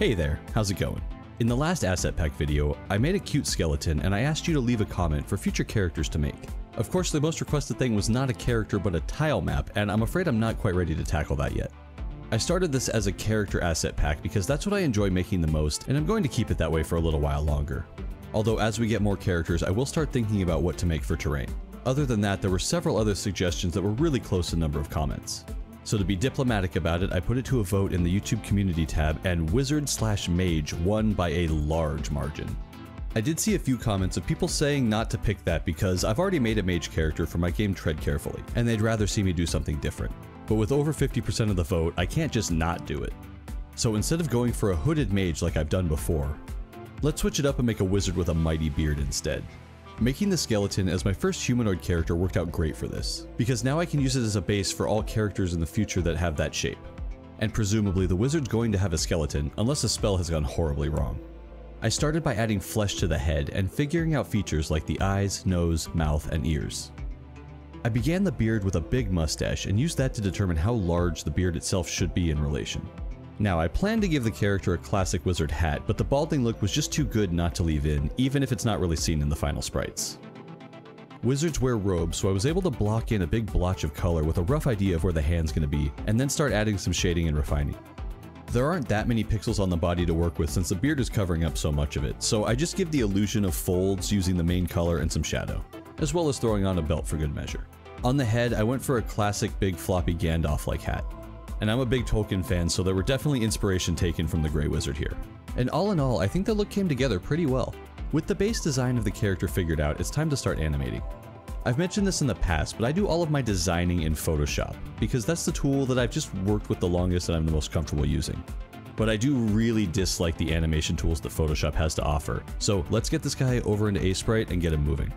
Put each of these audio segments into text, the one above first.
Hey there, how's it going? In the last asset pack video, I made a cute skeleton and I asked you to leave a comment for future characters to make. Of course, the most requested thing was not a character but a tile map, and I'm afraid I'm not quite ready to tackle that yet. I started this as a character asset pack because that's what I enjoy making the most, and I'm going to keep it that way for a little while longer. Although as we get more characters, I will start thinking about what to make for terrain. Other than that, there were several other suggestions that were really close in number of comments. So to be diplomatic about it, I put it to a vote in the YouTube community tab, and Wizard slash Mage won by a large margin. I did see a few comments of people saying not to pick that because I've already made a mage character for my game Tread Carefully, and they'd rather see me do something different. But with over 50% of the vote, I can't just not do it. So instead of going for a hooded mage like I've done before, let's switch it up and make a wizard with a mighty beard instead. Making the skeleton as my first humanoid character worked out great for this, because now I can use it as a base for all characters in the future that have that shape. And presumably the wizard's going to have a skeleton unless a spell has gone horribly wrong. I started by adding flesh to the head and figuring out features like the eyes, nose, mouth, and ears. I began the beard with a big mustache and used that to determine how large the beard itself should be in relation. Now, I planned to give the character a classic wizard hat, but the balding look was just too good not to leave in, even if it's not really seen in the final sprites. Wizards wear robes, so I was able to block in a big blotch of color with a rough idea of where the hand's to be, and then start adding some shading and refining. There aren't that many pixels on the body to work with since the beard is covering up so much of it, so I just give the illusion of folds using the main color and some shadow, as well as throwing on a belt for good measure. On the head, I went for a classic big floppy Gandalf-like hat. And I'm a big Tolkien fan, so there were definitely inspiration taken from the Grey Wizard here. And all in all, I think the look came together pretty well. With the base design of the character figured out, it's time to start animating. I've mentioned this in the past, but I do all of my designing in Photoshop, because that's the tool that I've just worked with the longest and I'm the most comfortable using. But I do really dislike the animation tools that Photoshop has to offer, so let's get this guy over into Aseprite and get him moving.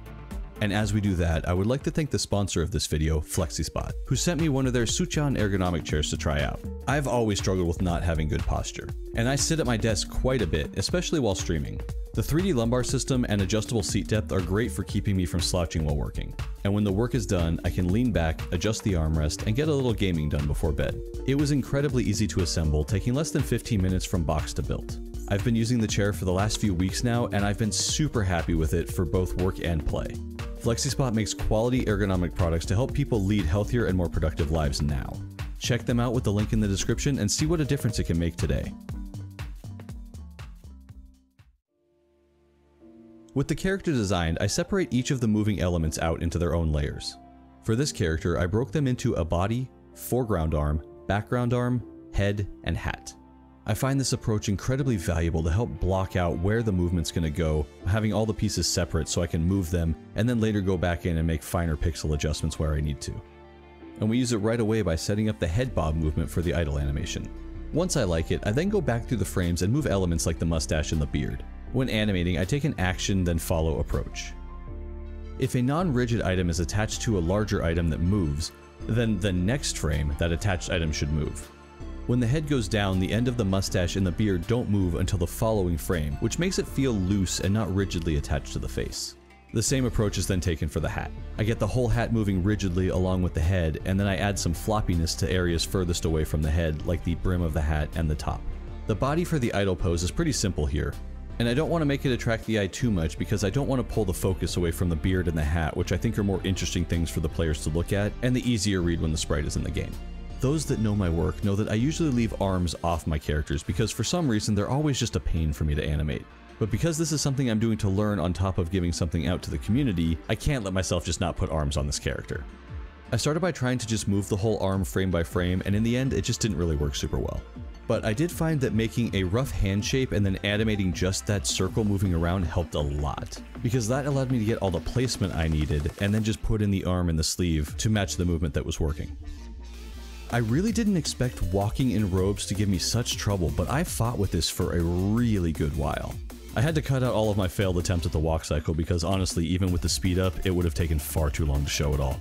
And as we do that, I would like to thank the sponsor of this video, FlexiSpot, who sent me one of their Soutien ergonomic chairs to try out. I've always struggled with not having good posture, and I sit at my desk quite a bit, especially while streaming. The 3D lumbar system and adjustable seat depth are great for keeping me from slouching while working. And when the work is done, I can lean back, adjust the armrest, and get a little gaming done before bed. It was incredibly easy to assemble, taking less than 15 minutes from box to build. I've been using the chair for the last few weeks now, and I've been super happy with it for both work and play. FlexiSpot makes quality ergonomic products to help people lead healthier and more productive lives now. Check them out with the link in the description and see what a difference it can make today. With the character designed, I separate each of the moving elements out into their own layers. For this character, I broke them into a body, foreground arm, background arm, head, and hat. I find this approach incredibly valuable to help block out where the movement's going to go, having all the pieces separate so I can move them and then later go back in and make finer pixel adjustments where I need to. And we use it right away by setting up the head bob movement for the idle animation. Once I like it, I then go back through the frames and move elements like the mustache and the beard. When animating, I take an action then follow approach. If a non-rigid item is attached to a larger item that moves, then the next frame, that attached item should move. When the head goes down, the end of the mustache and the beard don't move until the following frame, which makes it feel loose and not rigidly attached to the face. The same approach is then taken for the hat. I get the whole hat moving rigidly along with the head, and then I add some floppiness to areas furthest away from the head, like the brim of the hat and the top. The body for the idle pose is pretty simple here, and I don't want to make it attract the eye too much because I don't want to pull the focus away from the beard and the hat, which I think are more interesting things for the players to look at, and the easier read when the sprite is in the game. Those that know my work know that I usually leave arms off my characters because for some reason they're always just a pain for me to animate. But because this is something I'm doing to learn on top of giving something out to the community, I can't let myself just not put arms on this character. I started by trying to just move the whole arm frame by frame, and in the end, it just didn't really work super well but I did find that making a rough hand shape and then animating just that circle moving around helped a lot, because that allowed me to get all the placement I needed and then just put in the arm and the sleeve to match the movement that was working. I really didn't expect walking in robes to give me such trouble, but I fought with this for a really good while. I had to cut out all of my failed attempts at the walk cycle because honestly, even with the speed up, it would have taken far too long to show it all.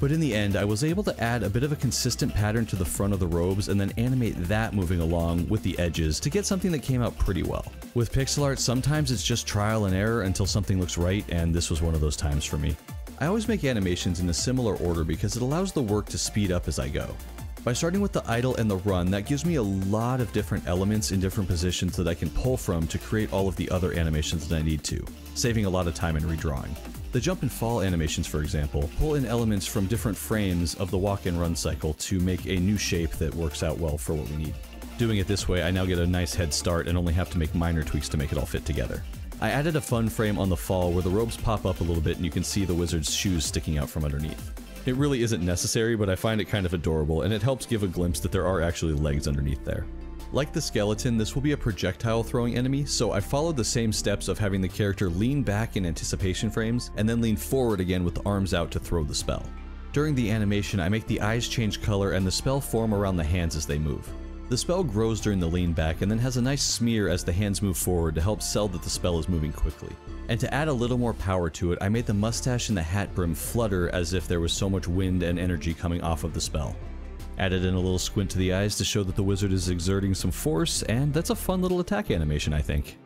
But in the end, I was able to add a bit of a consistent pattern to the front of the robes and then animate that moving along with the edges to get something that came out pretty well. With pixel art, sometimes it's just trial and error until something looks right, and this was one of those times for me. I always make animations in a similar order because it allows the work to speed up as I go. By starting with the idle and the run, that gives me a lot of different elements in different positions that I can pull from to create all of the other animations that I need to, saving a lot of time in redrawing. The jump and fall animations, for example, pull in elements from different frames of the walk and run cycle to make a new shape that works out well for what we need. Doing it this way, I now get a nice head start and only have to make minor tweaks to make it all fit together. I added a fun frame on the fall where the robes pop up a little bit and you can see the wizard's shoes sticking out from underneath. It really isn't necessary, but I find it kind of adorable, and it helps give a glimpse that there are actually legs underneath there. Like the skeleton, this will be a projectile throwing enemy, so I followed the same steps of having the character lean back in anticipation frames, and then lean forward again with arms out to throw the spell. During the animation, I make the eyes change color and the spell form around the hands as they move. The spell grows during the lean back and then has a nice smear as the hands move forward to help sell that the spell is moving quickly. And to add a little more power to it, I made the mustache and the hat brim flutter as if there was so much wind and energy coming off of the spell. Added in a little squint to the eyes to show that the wizard is exerting some force, and that's a fun little attack animation, I think.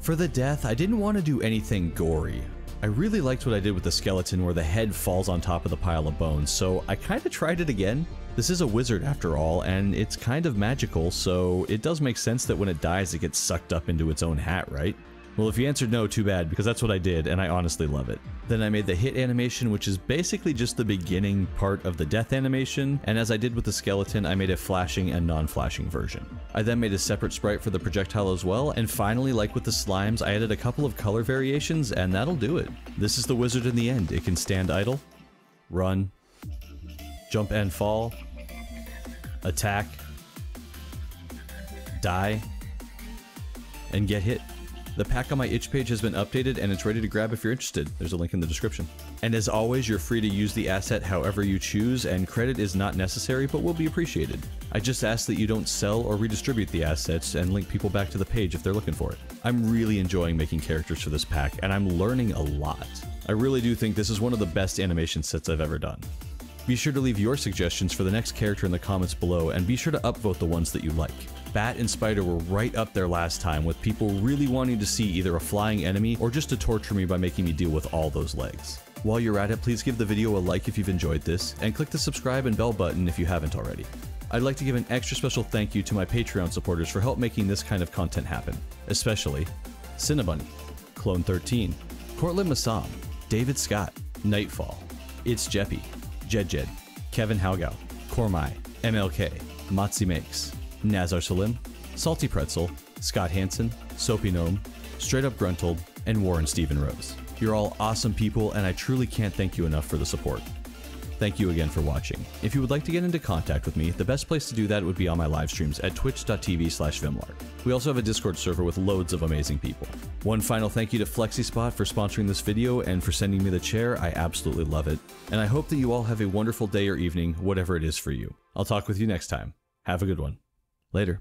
For the death, I didn't want to do anything gory. I really liked what I did with the skeleton where the head falls on top of the pile of bones, so I kinda tried it again, this is a wizard after all, and it's kind of magical, so it does make sense that when it dies it gets sucked up into its own hat, right? Well, if you answered no, too bad, because that's what I did, and I honestly love it. Then I made the hit animation, which is basically just the beginning part of the death animation, and as I did with the skeleton, I made a flashing and non-flashing version. I then made a separate sprite for the projectile as well, and finally, like with the slimes, I added a couple of color variations, and that'll do it. This is the wizard in the end. It can stand idle, run, jump and fall, attack, die, and get hit. The pack on my itch page has been updated and it's ready to grab if you're interested. There's a link in the description. And as always, you're free to use the asset however you choose, and credit is not necessary but will be appreciated. I just ask that you don't sell or redistribute the assets and link people back to the page if they're looking for it. I'm really enjoying making characters for this pack, and I'm learning a lot. I really do think this is one of the best animation sets I've ever done. Be sure to leave your suggestions for the next character in the comments below, and be sure to upvote the ones that you like. Bat and Spider were right up there last time, with people really wanting to see either a flying enemy or just to torture me by making me deal with all those legs. While you're at it, please give the video a like if you've enjoyed this, and click the subscribe and bell button if you haven't already. I'd like to give an extra special thank you to my Patreon supporters for help making this kind of content happen, especially Cinnabunny, Clone13, Cortland Massam, David Scott, Nightfall, It's Jeppy, Jed Jed, Kevin Haugau, Kormai, MLK, Matzi Makes, Nazar Salim, Salty Pretzel, Scott Hansen, Soapy Gnome, Straight Up Gruntled, and Warren Stephen Rose. You're all awesome people, and I truly can't thank you enough for the support. Thank you again for watching. If you would like to get into contact with me, the best place to do that would be on my live streams at twitch.tv slash vimlark. We also have a Discord server with loads of amazing people. One final thank you to FlexiSpot for sponsoring this video and for sending me the chair, I absolutely love it. And I hope that you all have a wonderful day or evening, whatever it is for you. I'll talk with you next time. Have a good one. Later.